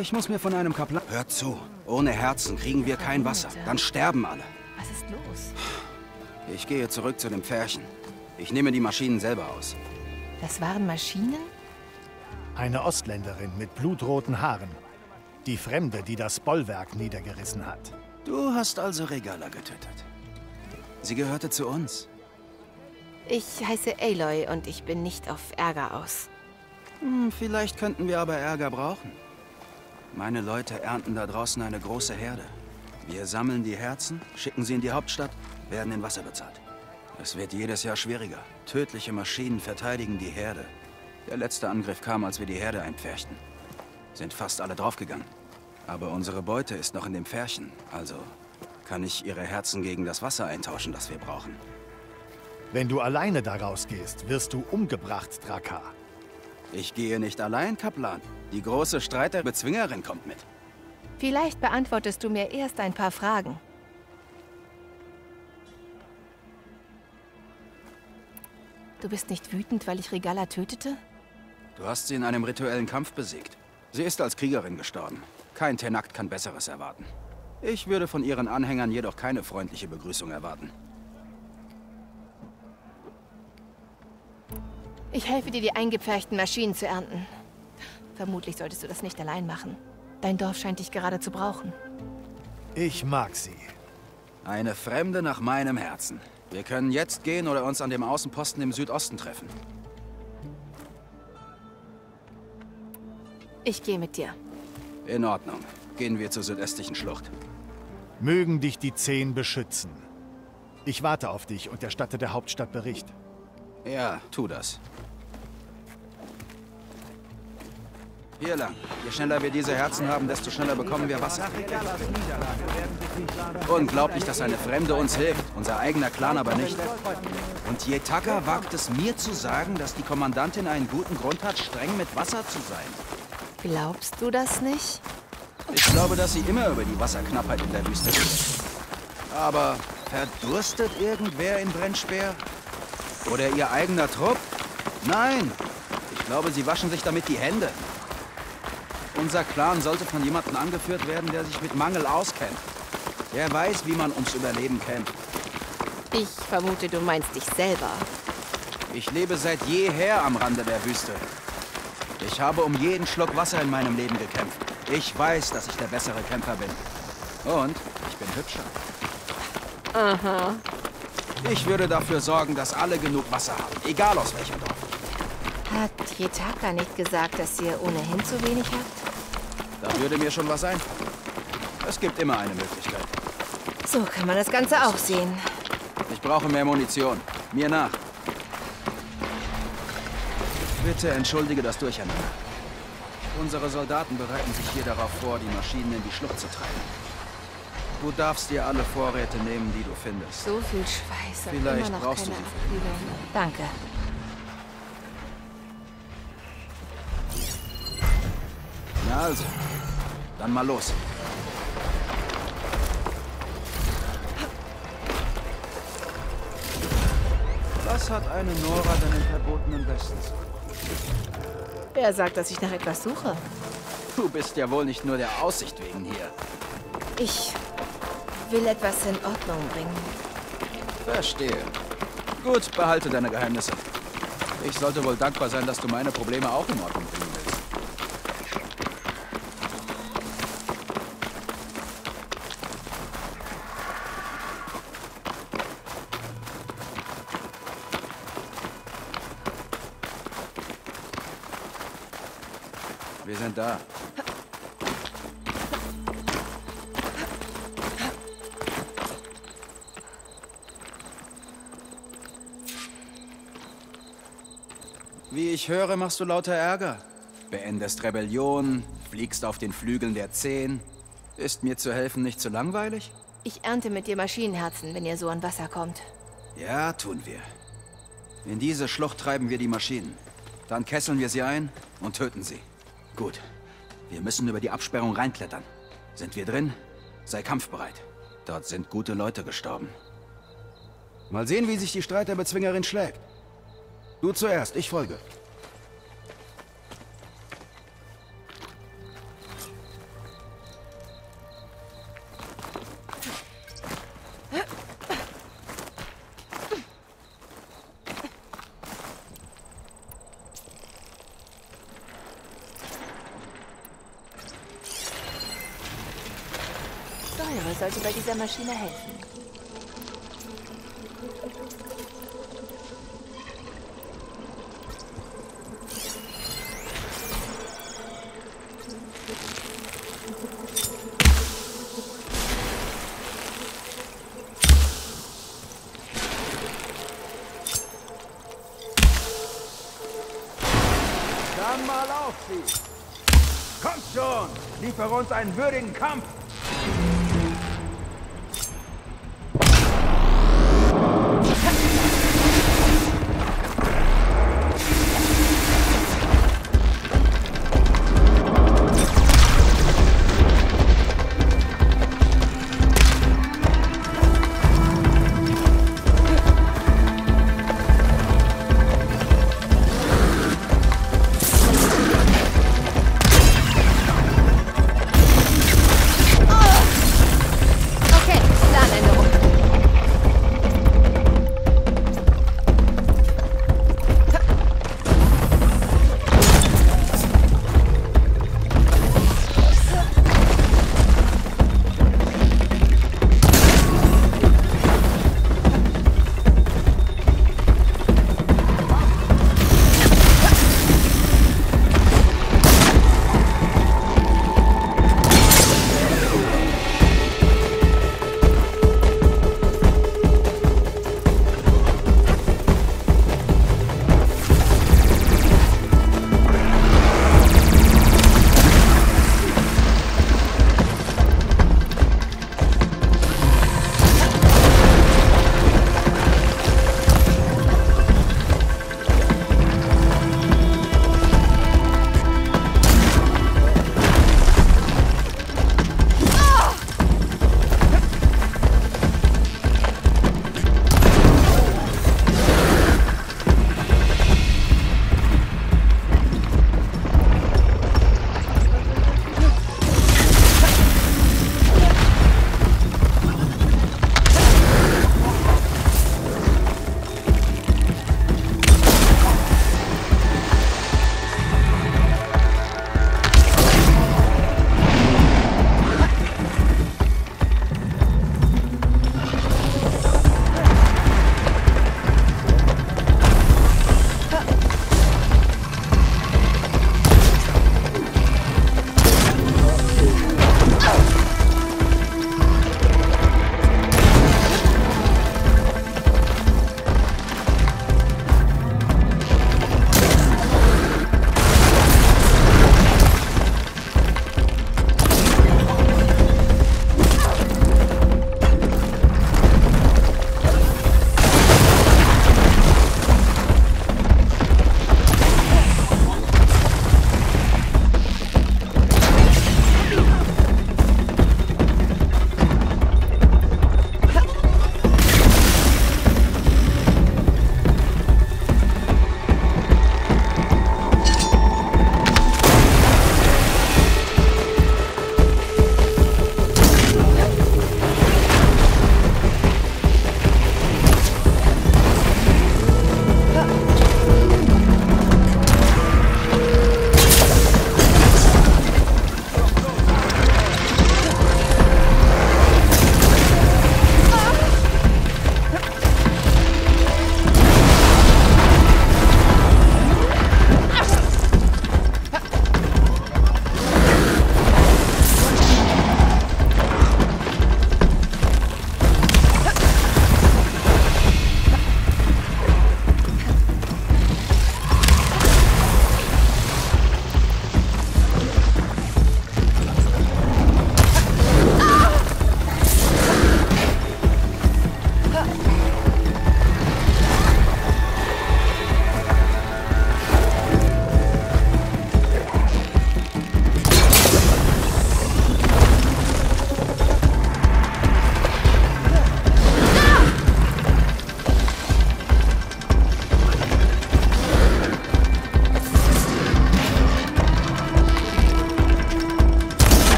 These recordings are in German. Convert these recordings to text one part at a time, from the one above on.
Ich muss mir von einem Kaplan... Hört zu. Ohne Herzen kriegen wir kein Wasser. Dann sterben alle. Was ist los? Ich gehe zurück zu dem Pfärchen. Ich nehme die Maschinen selber aus. Das waren Maschinen? Eine Ostländerin mit blutroten Haaren. Die Fremde, die das Bollwerk niedergerissen hat. Du hast also Regala getötet. Sie gehörte zu uns. Ich heiße Aloy und ich bin nicht auf Ärger aus. Hm, vielleicht könnten wir aber Ärger brauchen. Meine Leute ernten da draußen eine große Herde. Wir sammeln die Herzen, schicken sie in die Hauptstadt, werden in Wasser bezahlt. Es wird jedes Jahr schwieriger. Tödliche Maschinen verteidigen die Herde. Der letzte Angriff kam, als wir die Herde einpferchten. Sind fast alle draufgegangen. Aber unsere Beute ist noch in dem Pfärchen, also kann ich ihre Herzen gegen das Wasser eintauschen, das wir brauchen. Wenn du alleine da rausgehst, wirst du umgebracht, Drakar. Ich gehe nicht allein, Kaplan. Die große Streiterbezwingerin kommt mit. Vielleicht beantwortest du mir erst ein paar Fragen. Du bist nicht wütend, weil ich Regala tötete? Du hast sie in einem rituellen Kampf besiegt. Sie ist als Kriegerin gestorben. Kein Tenakt kann Besseres erwarten. Ich würde von ihren Anhängern jedoch keine freundliche Begrüßung erwarten. Ich helfe dir, die eingepferchten Maschinen zu ernten. Vermutlich solltest du das nicht allein machen. Dein Dorf scheint dich gerade zu brauchen. Ich mag sie. Eine Fremde nach meinem Herzen. Wir können jetzt gehen oder uns an dem Außenposten im Südosten treffen. Ich gehe mit dir. In Ordnung. Gehen wir zur südöstlichen Schlucht. Mögen dich die Zehn beschützen. Ich warte auf dich und erstatte der Hauptstadt Bericht. Ja, tu das. Hier lang. Je schneller wir diese Herzen haben, desto schneller bekommen wir Wasser. Unglaublich, dass eine Fremde uns hilft, unser eigener Clan aber nicht. Und Jetaka wagt es mir zu sagen, dass die Kommandantin einen guten Grund hat, streng mit Wasser zu sein. Glaubst du das nicht? Ich glaube, dass sie immer über die Wasserknappheit in der Wüste spricht. Aber verdurstet irgendwer in Brennspeer? Oder ihr eigener Trupp? Nein! Ich glaube, sie waschen sich damit die Hände. Unser Clan sollte von jemandem angeführt werden, der sich mit Mangel auskennt. Der weiß, wie man ums Überleben kämpft. Ich vermute, du meinst dich selber. Ich lebe seit jeher am Rande der Wüste. Ich habe um jeden Schluck Wasser in meinem Leben gekämpft. Ich weiß, dass ich der bessere Kämpfer bin. Und ich bin hübscher. Aha. Ich würde dafür sorgen, dass alle genug Wasser haben, egal aus welchem Dorf. Hat Jetaka nicht gesagt, dass ihr ohnehin zu wenig habt? Da würde mir schon was einfallen. Es gibt immer eine Möglichkeit. So kann man das Ganze auch sehen. Ich brauche mehr Munition. Mir nach. Bitte entschuldige das Durcheinander. Unsere Soldaten bereiten sich hier darauf vor, die Maschinen in die Schlucht zu treiben. Du darfst dir alle Vorräte nehmen, die du findest. So viel Schweiß und Vielleicht brauchst du sie. Danke. Na also, dann mal los. Was hat eine Nora denn im verbotenen Westen zu tun? Wer sagt, dass ich nach etwas suche? Du bist ja wohl nicht nur der Aussicht wegen hier. Ich will etwas in Ordnung bringen. Verstehe. Gut, behalte deine Geheimnisse. Ich sollte wohl dankbar sein, dass du meine Probleme auch in Ordnung bringen willst. Wir sind da. Wie ich höre, machst du lauter Ärger. Beendest Rebellion, fliegst auf den Flügeln der Zehn. Ist mir zu helfen nicht zu langweilig? Ich ernte mit dir Maschinenherzen, wenn ihr so an Wasser kommt. Ja, tun wir. In diese Schlucht treiben wir die Maschinen. Dann kesseln wir sie ein und töten sie. Gut. Wir müssen über die Absperrung reinklettern. Sind wir drin? Sei kampfbereit. Dort sind gute Leute gestorben. Mal sehen, wie sich die Streiterbezwingerin schlägt. Du zuerst, ich folge. Steuerer sollte bei dieser Maschine helfen. Dann mal auf sie! Kommt schon! Liefere uns einen würdigen Kampf!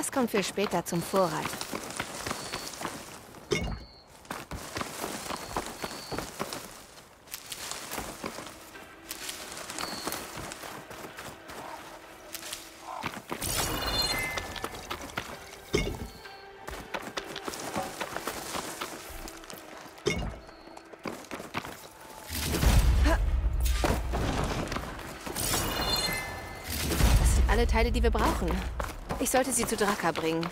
Das kommt für später zum Vorrat. Das sind alle Teile, die wir brauchen. Ich sollte sie zu Draka bringen.